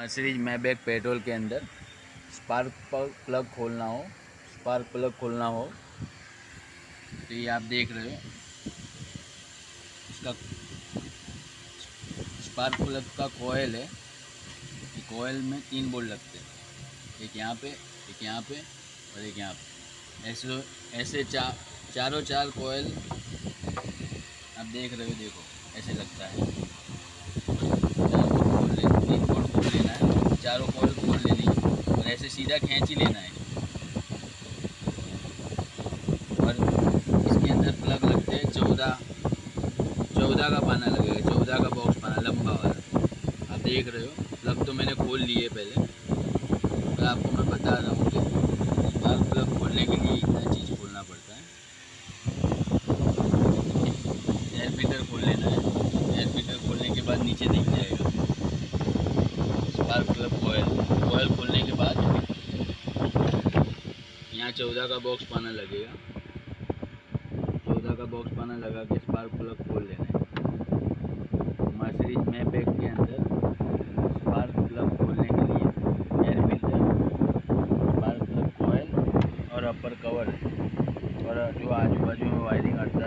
Mercedes मैं bag petrol के अंदर स्पार्क प्लग खोलना हो स्पार्क प्लग खोलना हो तो ये आप देख रहे हो। इसका स्पार्क प्लग का कोयल है। कोयल में तीन बोल्ट लगते हैं। एक यहाँ पे एक यहाँ पे और एक यहाँ पे। ऐसे ऐसे चा, चारों चार कोयल आप देख रहे हो देखो ऐसे लगता है चार बोल्ट खोल ले तीन बोल्ट खोल लेना है चारों कोयल खोल लेनी है और ऐसे सीधा खींच ही लेना है। और इसके अंदर प्लग लगते हैं चौदह। चौदह का पाना लगेगा, चौदह का बॉक्स पाना लंबा वाला। आप देख रहे हो प्लग तो मैंने खोल लिए पहले। और आपको मैं बता रहा हूँ कि बार प्लग खोलने के लिए इतना चीज़ खोलना पड़ता है। एयर फ़िल्टर खोल लेना है। एयर फ़िल्टर खोलने के बाद नीचे दिख जाएगा। स्पार्क प्लग कोयल कोयल खोलने के बाद यहाँ चौदह का बॉक्स पाना लगेगा। चौदह का बॉक्स पाना लगा के स्पार्क प्लग खोल लेना है। मर्सिडीज में बैग के अंदर स्पार्क प्लग खोलने के लिए air filter spark plug coil और अपर कवर और जो आजू बाजू में वायरिंग आता